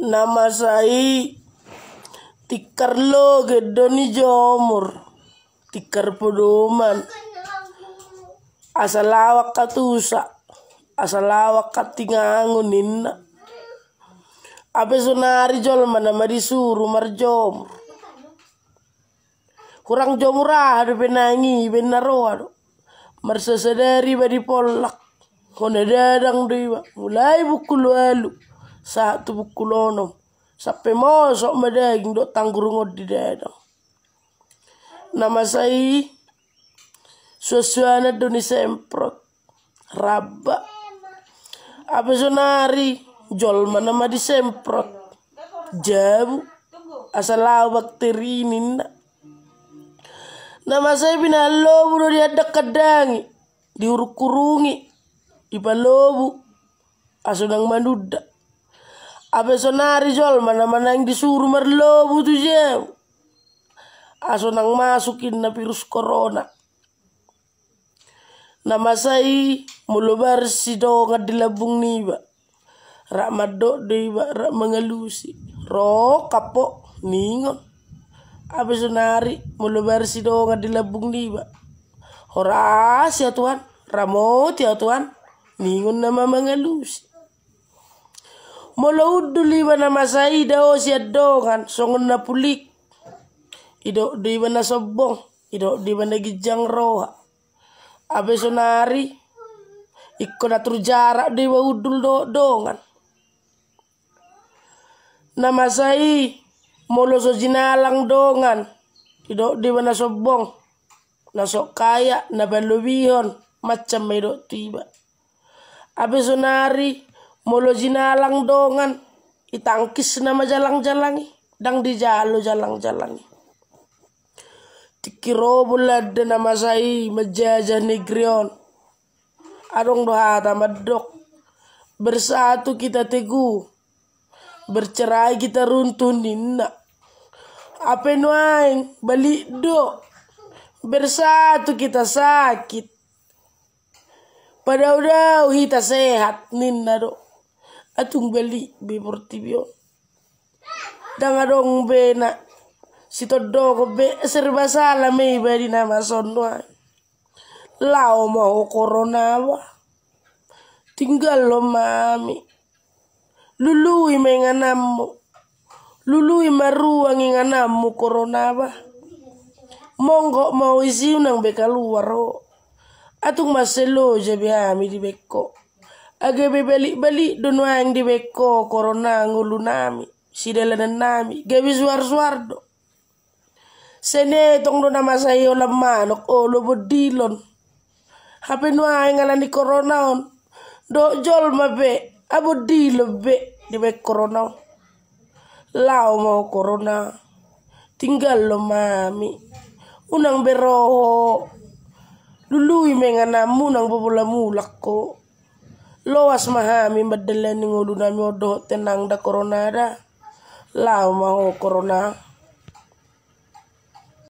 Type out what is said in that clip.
nama saya tikar lo gedoni jomur. Tikar pedoman. Asalawak katusa asalawak katingangun ninna. Abe sonari jol mana suruh marjom kurang jomurah ada penangi benaroa marsasadari badi polak kona dadang dewa. Mulai buku lalu satu buku lonom sampai mosok madaging dok tanggurungod di dadang nama saya suasana doni semprot. Rabba apa sonari? Jol mana ma disemprot jabu. Asal bakteri ini nama saya binalo budo dia dekat dangi diuruk kurungi ipalobu asodang manuda abe sonari jol? Mana mana yang disuruh merlobu tu jauh asonang masukin na virus corona. Nama saya mulu bersih do ngadilabung niba rak madok deba rak mengelusi. Ro kapok ningon. Abe sonari? Mulu bersih do ngadilabung niba horas ya Tuhan. Ramot ya Tuhan. Ningon nama mangalusi Molo uduli bana masai dao si adongan songon na pulik. Ido di bana sobong, ido di bana gijang roha. Abe sonari ikko na turjara di udul do dongan. Na masai molo so jinalang dongan. Ido di bana sobong. Na sok kaya na balubihon macam medo tiba. Abe sonari molo jinalang dongan itangkis nama jalang-jalangi dang di jalo jalang-jalangi. Tikiro bulad nama sai majajah negrion. Adong dohata madok. Bersatu kita teguh. Bercerai kita runtuh nina. Apa nuaing balik do. Bersatu kita sakit Padahal kita sehat ninna do. Atung beli be portibio. Danga dong bena. Sito dogo be serba salah me badi nama sono. Lao wa. Tinggal lo mami. Lului menganamu. Lului maruang inganamu corona wa. Monggo mau isi unang be keluar oh atung maselo jabi ami di beko age be balik balik donuang di beko corona ngulu nami si dalanan nami gabi suar suar do sene tong do nama saya olam manok o lo bodilon. Hape nuang ngalani corona on do jol mabe abo dilo be di be corona lau mau corona tinggal lo mami unang beroho lului menganamu nang bobola mulak ko loas mahami madala ni ngulu nami odo tenang da corona da. Lao mau corona